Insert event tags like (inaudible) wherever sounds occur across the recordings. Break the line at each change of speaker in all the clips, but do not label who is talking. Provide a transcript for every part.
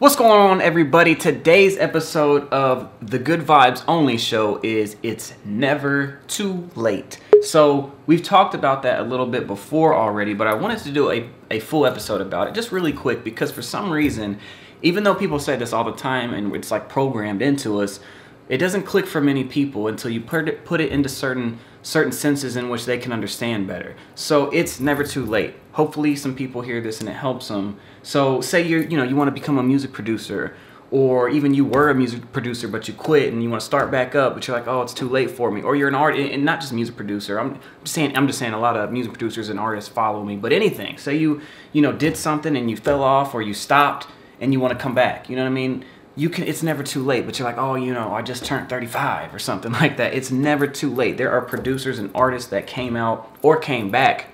What's going on, everybody? Today's episode of the Good Vibes Only Show is It's Never Too Late. So, we've talked about that a little bit before already, but I wanted to do a, a full episode about it just really quick because for some reason, even though people say this all the time and it's like programmed into us, it doesn't click for many people until you put it, put it into certain certain senses in which they can understand better. So it's never too late. Hopefully some people hear this and it helps them. So say you're, you know, you want to become a music producer or even you were a music producer but you quit and you want to start back up but you're like oh it's too late for me or you're an artist and not just a music producer I'm just saying I'm just saying a lot of music producers and artists follow me but anything say you you know did something and you fell off or you stopped and you want to come back you know what I mean you can it's never too late but you're like oh you know i just turned 35 or something (laughs) like that. It's never too late. There are producers and artists that came out or came back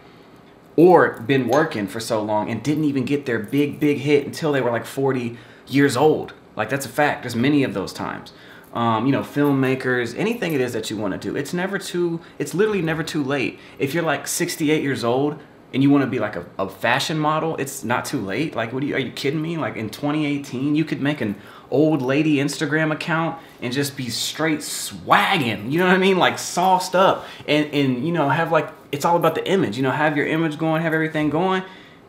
or been working for so long and didn't even get their big big hit until they were like 40 years old. Like that's a fact. There's many of those times. Um, you know filmmakers anything it is that you want to do it's never too it's literally never too late. If you're like 68 years old and you want to be like a, a fashion model it's not too late. Like what are you are you kidding me? Like in 2018 you could make an old lady Instagram account and just be straight swagging. You know what I mean? Like sauced up and and you know have like it's all about the image. You know, have your image going, have everything going,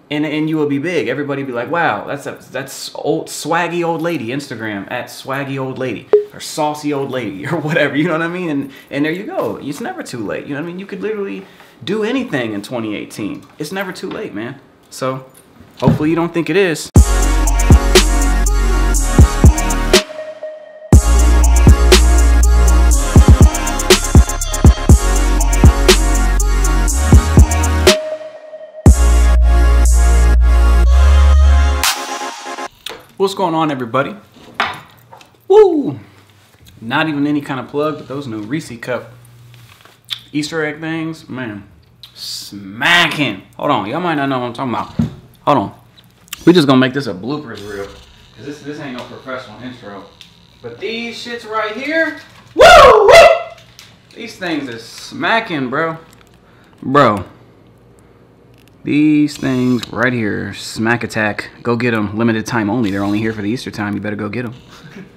and and you will be big. Everybody be like, wow, that's a that's old swaggy old lady Instagram at swaggy old lady or saucy old lady (laughs) or whatever. You know what I mean? And and there you go. It's never too late. You know what I mean? You could literally do anything in 2018. It's never too late, man. So hopefully you don't think it is. What's going on, everybody? Woo! Not even any kind of plug, but those new Reese cup Easter egg things, man, smacking. Hold on, y'all might not know what I'm talking about. Hold on. We just gonna make this a bloopers reel. Cause this, this ain't no professional intro. But these shits right here, woo! These things is smacking, bro. Bro. These things right here, Smack Attack. Go get them. Limited time only. They're only here for the Easter time. You better go get them. (laughs)